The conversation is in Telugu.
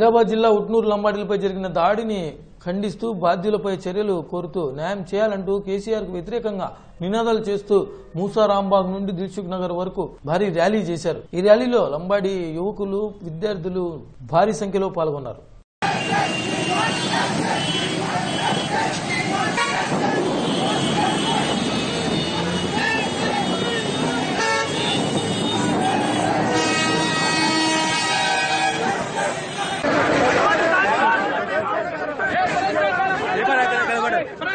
ఆదిలాబాద్ జిల్లా ఉట్నూరు లంబాడీలపై జరిగిన దాడిని ఖండిస్తూ బాధ్యులపై చర్యలు కోరుతూ న్యాయం చేయాలంటూ కేసీఆర్కు వ్యతిరేకంగా నినాదాలు చేస్తూ మూసారాంబాగ్ నుండి దిల్సుఖ్ నగర్ వరకు భారీ ర్యాలీ చేశారు. ఈ ర్యాలీలో లంబాడీ యువకులు విద్యార్థులు భారీ సంఖ్యలో పాల్గొన్నారు.